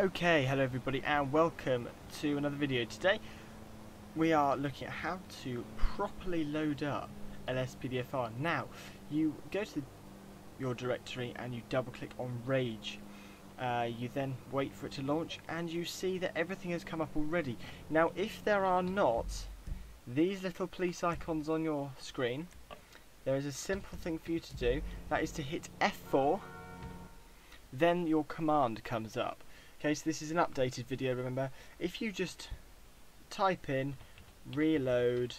Okay, hello everybody and welcome to another video. Today we are looking at how to properly load up LSPDFR. Now, you go to the, your directory and you double click on Rage. Uh, you then wait for it to launch and you see that everything has come up already. Now, if there are not these little police icons on your screen, there is a simple thing for you to do. That is to hit F4, then your command comes up. Okay, so this is an updated video, remember. If you just type in reload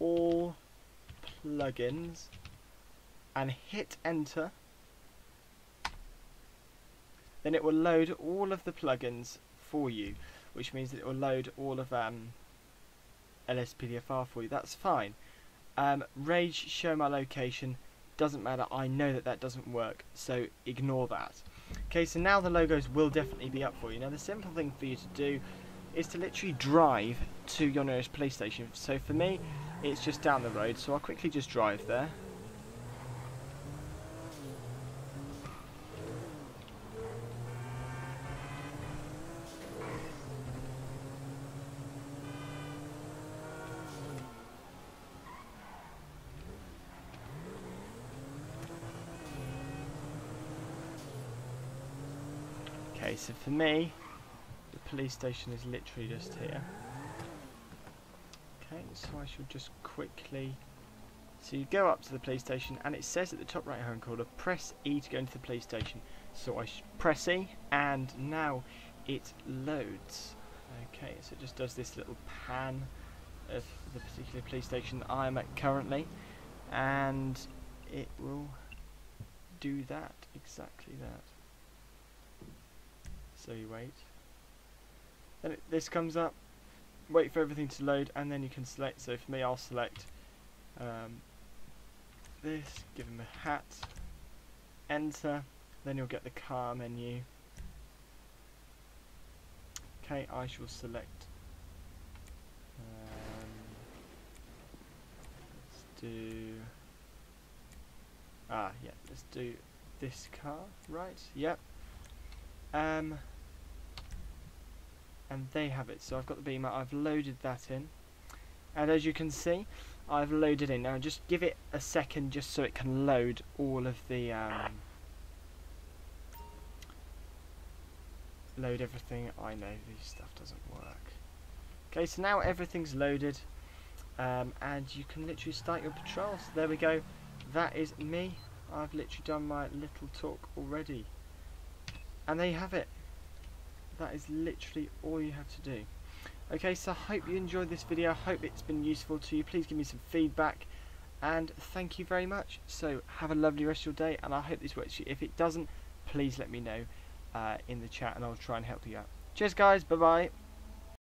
all plugins and hit enter, then it will load all of the plugins for you, which means that it will load all of um, LSPDFR for you. That's fine. Um, Rage show my location doesn't matter. I know that that doesn't work, so ignore that. Okay, so now the logos will definitely be up for you. Now the simple thing for you to do is to literally drive to your nearest police station. So for me, it's just down the road, so I'll quickly just drive there. Okay, so for me, the police station is literally just here. Okay, so I should just quickly... So you go up to the police station and it says at the top right hand corner, press E to go into the police station. So I press E and now it loads. Okay, so it just does this little pan of the particular police station that I am at currently and it will do that, exactly that. So you wait. Then it, this comes up, wait for everything to load, and then you can select. So for me, I'll select um, this, give him a hat, enter, then you'll get the car menu. Okay, I shall select. Um, let's do. Ah, yeah, let's do this car, right? Yep. Um, and they have it. So I've got the beamer, I've loaded that in. And as you can see, I've loaded in. Now just give it a second just so it can load all of the... Um, load everything. I know this stuff doesn't work. Okay, so now everything's loaded. Um, and you can literally start your patrol. So there we go. That is me. I've literally done my little talk already. And there you have it that is literally all you have to do. Okay, so I hope you enjoyed this video. I hope it's been useful to you. Please give me some feedback. And thank you very much. So have a lovely rest of your day. And I hope this works for you. If it doesn't, please let me know uh, in the chat and I'll try and help you out. Cheers, guys. Bye-bye.